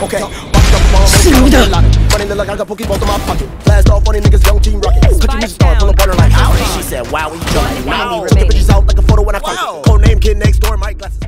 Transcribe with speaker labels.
Speaker 1: Running the luck, I got Pokeballs in my pocket. Blast off on these niggas, young team rocket. Country music star, up on her like ow. She said, wow, we jumping. Wow. Took the bitches out like a photo when I fuck. Code name, kid next door, my glasses.